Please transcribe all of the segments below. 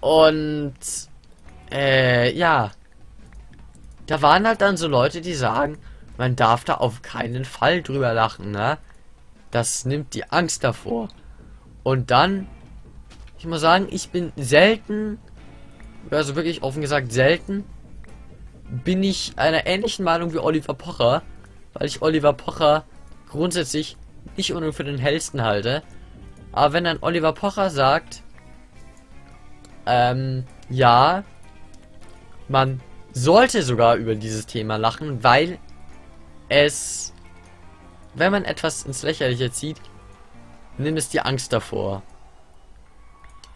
Und äh, ja. Da waren halt dann so Leute, die sagen, man darf da auf keinen Fall drüber lachen, ne? Das nimmt die Angst davor. Und dann, ich muss sagen, ich bin selten, also wirklich offen gesagt selten, bin ich einer ähnlichen Meinung wie Oliver Pocher, weil ich Oliver Pocher grundsätzlich nicht unbedingt für den hellsten halte. Aber wenn dann Oliver Pocher sagt, ähm, ja, man sollte sogar über dieses Thema lachen, weil es, wenn man etwas ins Lächerliche zieht, nimmt es die Angst davor.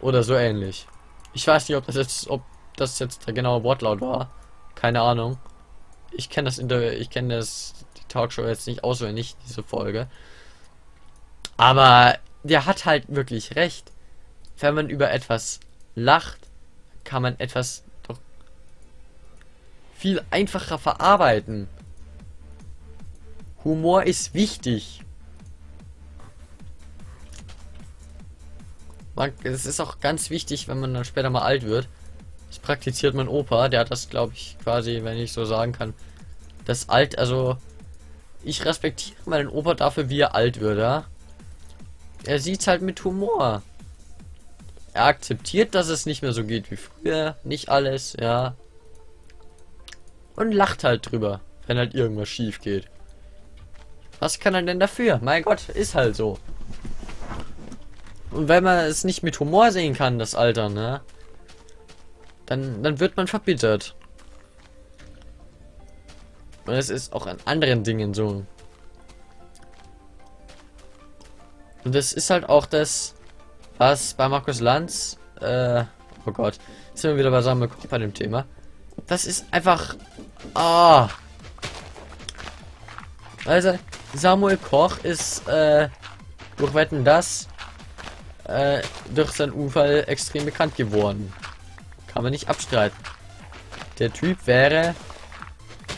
Oder so ähnlich. Ich weiß nicht, ob das jetzt, ob das jetzt der genaue Wortlaut war. Keine Ahnung. Ich kenne das in der, ich kenne das die Talkshow jetzt nicht auswendig, diese Folge. Aber der hat halt wirklich recht. Wenn man über etwas lacht, kann man etwas doch viel einfacher verarbeiten. Humor ist wichtig. Es ist auch ganz wichtig, wenn man dann später mal alt wird. Das praktiziert mein Opa, der hat das, glaube ich, quasi, wenn ich so sagen kann. Das alt, also ich respektiere meinen Opa dafür, wie er alt wird, ja. Er sieht's halt mit Humor. Er akzeptiert, dass es nicht mehr so geht wie früher, nicht alles, ja. Und lacht halt drüber, wenn halt irgendwas schief geht. Was kann er denn dafür? Mein Gott, ist halt so. Und wenn man es nicht mit Humor sehen kann, das Alter, ne? Dann, dann wird man verbittert. Und es ist auch an anderen Dingen so. Und das ist halt auch das, was bei Markus Lanz, äh, oh Gott, sind wir wieder bei Samuel Koch bei dem Thema. Das ist einfach, ah. Also, Samuel Koch ist, äh, durch Wetten das, äh, durch seinen Unfall extrem bekannt geworden. Kann man nicht abstreiten. Der Typ wäre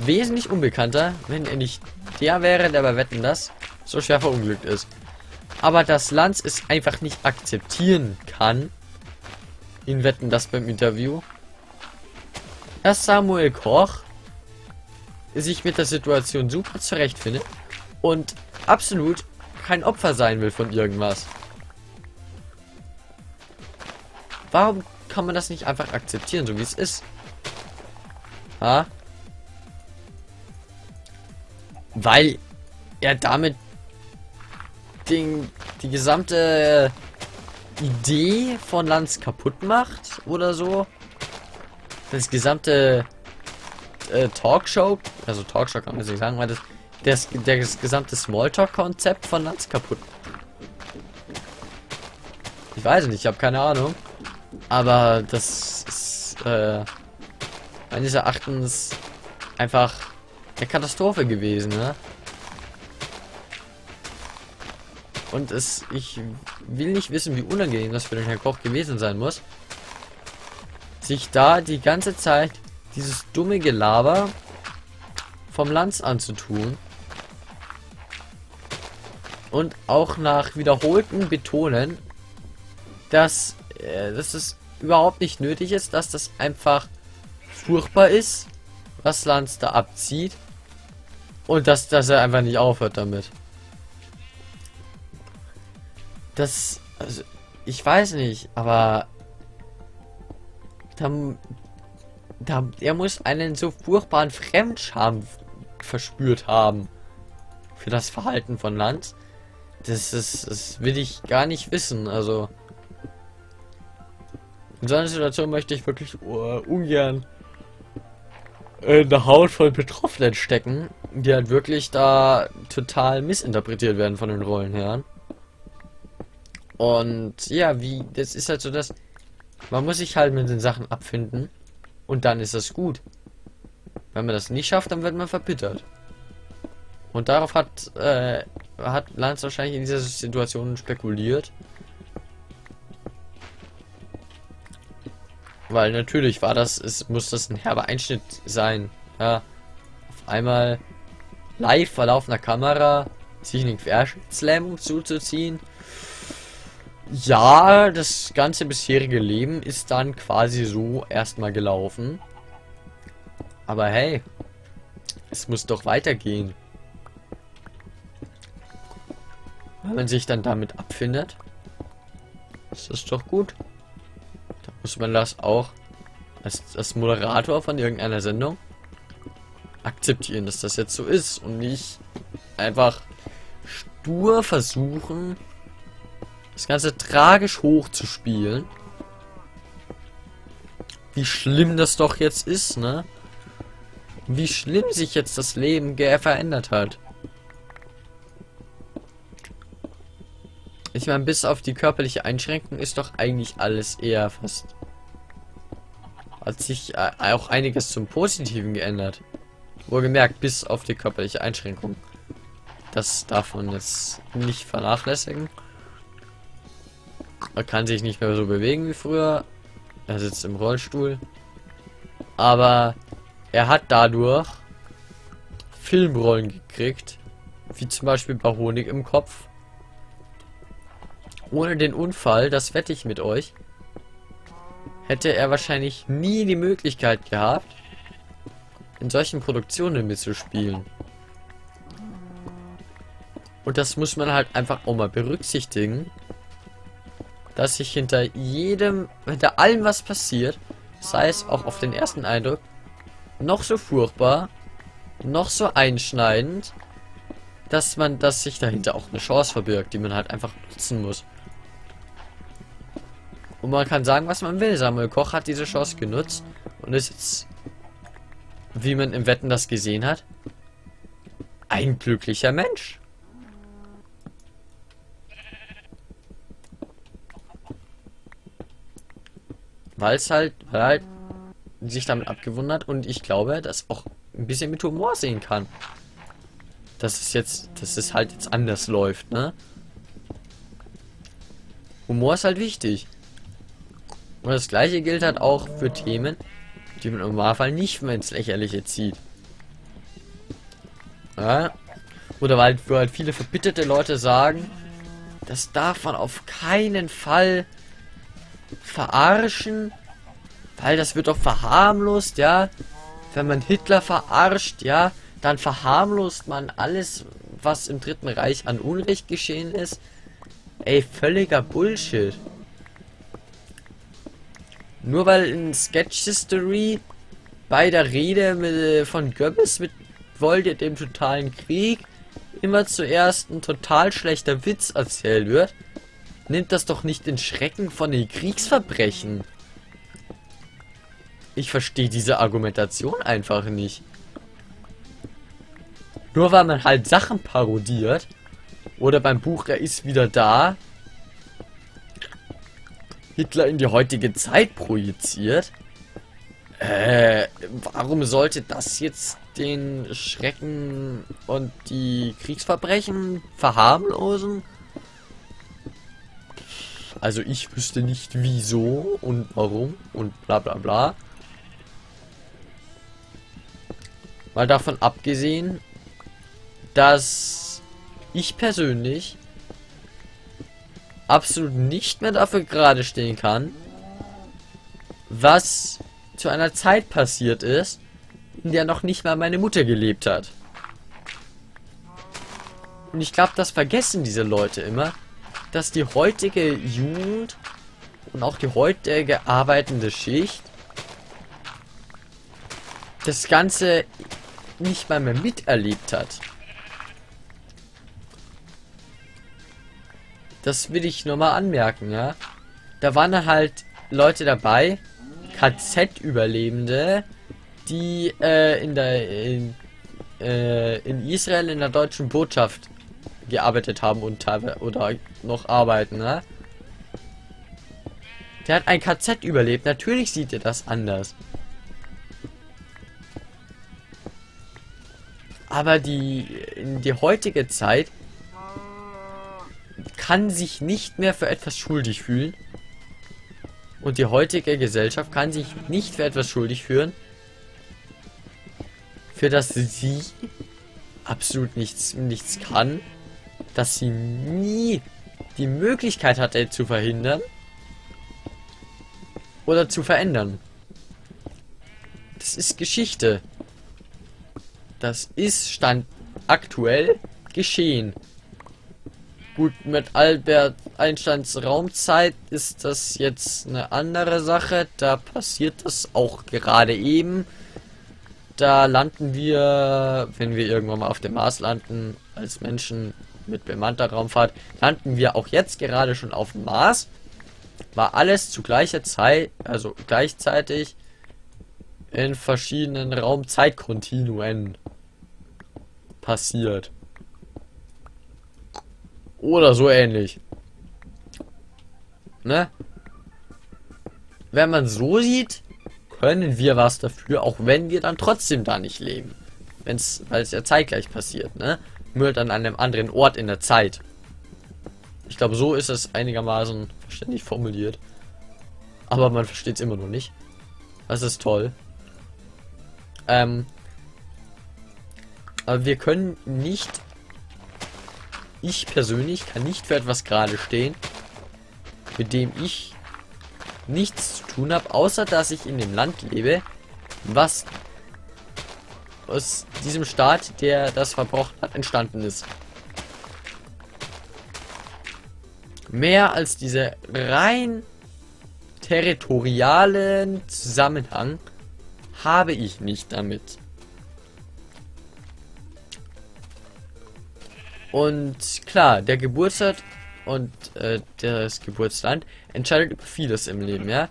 wesentlich unbekannter, wenn er nicht der wäre, der bei Wetten das so schwer verunglückt ist aber das Lanz es einfach nicht akzeptieren kann, in Wetten das beim Interview, dass Samuel Koch sich mit der Situation super zurechtfindet und absolut kein Opfer sein will von irgendwas. Warum kann man das nicht einfach akzeptieren, so wie es ist? Ha? Weil er damit den, die gesamte Idee von Lanz kaputt macht oder so. Das gesamte äh, Talkshow, also Talkshow kann man nicht sagen, weil das, das, das gesamte Smalltalk-Konzept von Lanz kaputt. Ich weiß nicht, ich habe keine Ahnung. Aber das ist äh, meines Erachtens einfach eine Katastrophe gewesen, ne? Und es, ich will nicht wissen, wie unangenehm das für den Herrn Koch gewesen sein muss. Sich da die ganze Zeit dieses dumme Gelaber vom Lanz anzutun. Und auch nach wiederholten Betonen, dass, äh, dass es überhaupt nicht nötig ist, dass das einfach furchtbar ist, was Lanz da abzieht. Und dass, dass er einfach nicht aufhört damit. Das, also, ich weiß nicht, aber da, da, er muss einen so furchtbaren Fremdscham verspürt haben für das Verhalten von Lanz. Das ist, das will ich gar nicht wissen. Also in so einer Situation möchte ich wirklich uh, ungern in der Haut von Betroffenen stecken, die halt wirklich da total missinterpretiert werden von den Rollenherren. Und ja, wie, das ist halt so, dass man muss sich halt mit den Sachen abfinden und dann ist das gut. Wenn man das nicht schafft, dann wird man verbittert. Und darauf hat, äh, hat Lance wahrscheinlich in dieser Situation spekuliert. Weil natürlich war das, es muss das ein herber Einschnitt sein. Ja, auf einmal live vor laufender Kamera sich einen Querschnittslähmung zuzuziehen Ja, das ganze bisherige Leben ist dann quasi so erstmal gelaufen. Aber hey, es muss doch weitergehen. Wenn man sich dann damit abfindet, ist das doch gut. Da muss man das auch als, als Moderator von irgendeiner Sendung akzeptieren, dass das jetzt so ist und nicht einfach stur versuchen, das Ganze tragisch hochzuspielen. Wie schlimm das doch jetzt ist, ne? Wie schlimm sich jetzt das Leben verändert hat. Ich meine, bis auf die körperliche Einschränkung ist doch eigentlich alles eher fast... Hat sich äh, auch einiges zum Positiven geändert. Wohlgemerkt, bis auf die körperliche Einschränkung. Das darf man jetzt nicht vernachlässigen. Er kann sich nicht mehr so bewegen wie früher. Er sitzt im Rollstuhl. Aber er hat dadurch Filmrollen gekriegt. Wie zum Beispiel bei Honig im Kopf. Ohne den Unfall, das wette ich mit euch, hätte er wahrscheinlich nie die Möglichkeit gehabt, in solchen Produktionen mitzuspielen. Und das muss man halt einfach auch mal berücksichtigen, dass sich hinter jedem, hinter allem, was passiert, sei es auch auf den ersten Eindruck, noch so furchtbar, noch so einschneidend, dass man, dass sich dahinter auch eine Chance verbirgt, die man halt einfach nutzen muss. Und man kann sagen, was man will. Samuel Koch hat diese Chance genutzt und ist jetzt, wie man im Wetten das gesehen hat, ein glücklicher Mensch. Weil es halt, weil halt sich damit abgewundert und ich glaube, dass auch ein bisschen mit Humor sehen kann. Dass es jetzt, dass es halt jetzt anders läuft, ne? Humor ist halt wichtig. Und das gleiche gilt halt auch für Themen, die man im Normalfall nicht mehr ins Lächerliche zieht. Ja? Oder weil halt, halt viele verbitterte Leute sagen, das darf man auf keinen Fall verarschen, weil das wird doch verharmlost, ja. Wenn man Hitler verarscht, ja, dann verharmlost man alles, was im Dritten Reich an Unrecht geschehen ist. Ey, völliger Bullshit. Nur weil in Sketch History bei der Rede mit, von Goebbels mit ihr dem totalen Krieg immer zuerst ein total schlechter Witz erzählt wird, nimmt das doch nicht den Schrecken von den Kriegsverbrechen. Ich verstehe diese Argumentation einfach nicht. Nur weil man halt Sachen parodiert oder beim Buch Er ist wieder da Hitler in die heutige Zeit projiziert. Äh, warum sollte das jetzt den Schrecken und die Kriegsverbrechen verharmlosen? Also ich wüsste nicht wieso und warum und bla bla bla. Mal davon abgesehen, dass ich persönlich absolut nicht mehr dafür gerade stehen kann, was zu einer Zeit passiert ist, in der noch nicht mal meine Mutter gelebt hat. Und ich glaube, das vergessen diese Leute immer, dass die heutige Jugend und auch die heutige arbeitende Schicht das Ganze nicht mal mehr miterlebt hat. Das will ich nur mal anmerken, ja. Da waren halt Leute dabei, KZ-Überlebende, die äh, in der in, äh, in Israel in der deutschen Botschaft gearbeitet haben und teilweise oder noch arbeiten, ne? Der hat ein KZ überlebt. Natürlich sieht er das anders. Aber die in die heutige Zeit kann sich nicht mehr für etwas schuldig fühlen. Und die heutige Gesellschaft kann sich nicht für etwas schuldig fühlen, für das sie absolut nichts, nichts kann, dass sie nie die Möglichkeit hatte zu verhindern oder zu verändern. Das ist Geschichte. Das ist Stand aktuell geschehen. Gut, mit Albert Einsteins Raumzeit ist das jetzt eine andere Sache. Da passiert das auch gerade eben. Da landen wir, wenn wir irgendwann mal auf dem Mars landen, als Menschen mit bemannter Raumfahrt, landen wir auch jetzt gerade schon auf dem Mars. War alles zu gleicher Zeit, also gleichzeitig in verschiedenen Raumzeitkontinuen passiert. Oder so ähnlich. Ne? Wenn man so sieht, können wir was dafür, auch wenn wir dann trotzdem da nicht leben. Wenn's, weil es ja zeitgleich passiert, ne? Nur halt an einem anderen Ort in der Zeit. Ich glaube, so ist es einigermaßen verständlich formuliert. Aber man versteht es immer noch nicht. Das ist toll. Ähm, aber wir können nicht ich persönlich kann nicht für etwas gerade stehen, mit dem ich nichts zu tun habe, außer dass ich in dem Land lebe, was aus diesem Staat, der das verbrochen hat, entstanden ist. Mehr als diese rein territorialen Zusammenhang habe ich nicht damit. Und klar, der Geburtsort und äh, das Geburtsland entscheidet über vieles im Leben, ja.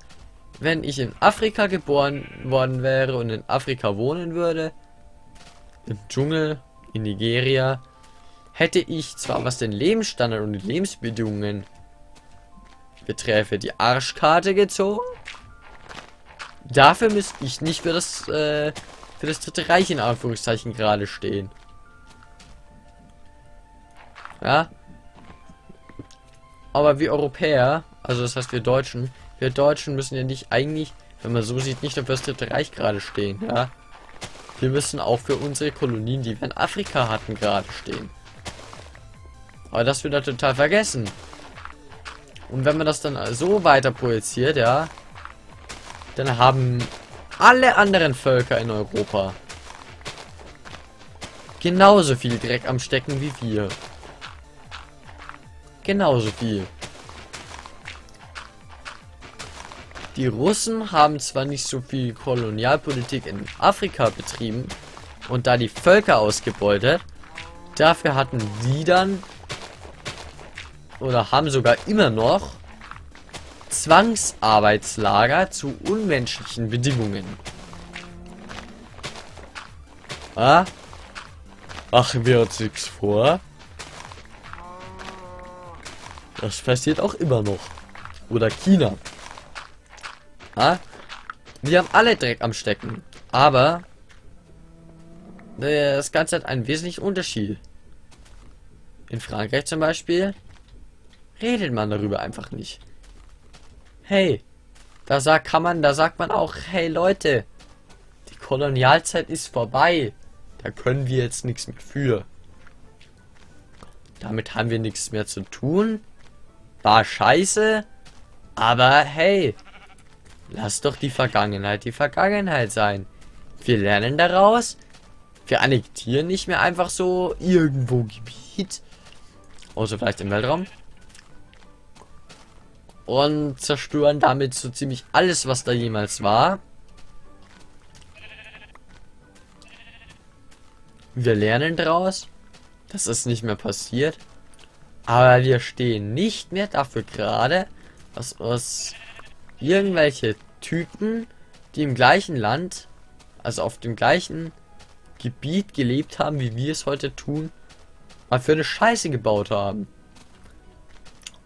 Wenn ich in Afrika geboren worden wäre und in Afrika wohnen würde, im Dschungel, in Nigeria, hätte ich zwar was den Lebensstandard und die Lebensbedingungen beträfe, die Arschkarte gezogen. Dafür müsste ich nicht für das, äh, für das Dritte Reich in Anführungszeichen gerade stehen. Ja. Aber wir Europäer, also das heißt wir Deutschen, wir Deutschen müssen ja nicht eigentlich, wenn man so sieht, nicht auf das Dritte Reich gerade stehen, ja. Wir müssen auch für unsere Kolonien, die wir in Afrika hatten, gerade stehen. Aber das wird da total vergessen. Und wenn man das dann so weiter projiziert, ja, dann haben alle anderen Völker in Europa genauso viel Dreck am Stecken wie wir genauso viel. Die Russen haben zwar nicht so viel Kolonialpolitik in Afrika betrieben und da die Völker ausgebeutet, dafür hatten sie dann oder haben sogar immer noch Zwangsarbeitslager zu unmenschlichen Bedingungen. Ah? Machen wir uns nichts vor. Das passiert auch immer noch. Oder China. Ha? Wir haben alle Dreck am Stecken. Aber das Ganze hat einen wesentlichen Unterschied. In Frankreich zum Beispiel redet man darüber einfach nicht. Hey, da sagt, kann man, da sagt man auch, hey Leute, die Kolonialzeit ist vorbei. Da können wir jetzt nichts mehr für. Damit haben wir nichts mehr zu tun. War scheiße, aber hey, lass doch die Vergangenheit die Vergangenheit sein. Wir lernen daraus. Wir annektieren nicht mehr einfach so irgendwo Gebiet. Außer vielleicht im Weltraum. Und zerstören damit so ziemlich alles, was da jemals war. Wir lernen daraus, dass es nicht mehr passiert. Aber wir stehen nicht mehr dafür gerade, dass uns irgendwelche Typen, die im gleichen Land, also auf dem gleichen Gebiet gelebt haben, wie wir es heute tun, mal für eine Scheiße gebaut haben.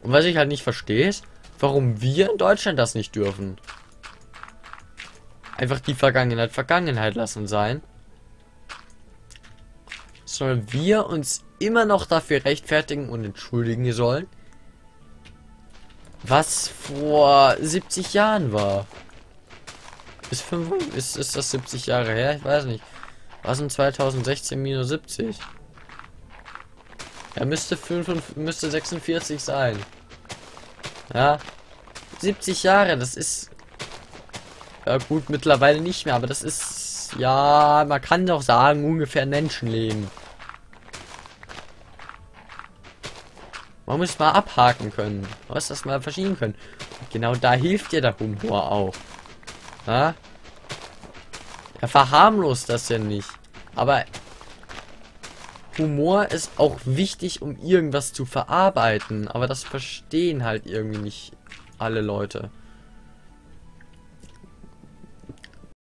Und was ich halt nicht verstehe, ist, warum wir in Deutschland das nicht dürfen. Einfach die Vergangenheit Vergangenheit lassen sein. Sollen wir uns immer noch dafür rechtfertigen und entschuldigen sollen, was vor 70 Jahren war. Bis 5, ist, ist das 70 Jahre her? Ich weiß nicht. Was sind 2016 minus 70? Er müsste 5, müsste 46 sein. Ja. 70 Jahre, das ist... Ja gut, mittlerweile nicht mehr, aber das ist... Ja, man kann doch sagen, ungefähr Menschenleben. Man muss mal abhaken können. Man muss das mal verschieben können. Und genau da hilft dir der Humor auch. Ja? Er verharmlost das ja nicht. Aber Humor ist auch wichtig, um irgendwas zu verarbeiten. Aber das verstehen halt irgendwie nicht alle Leute.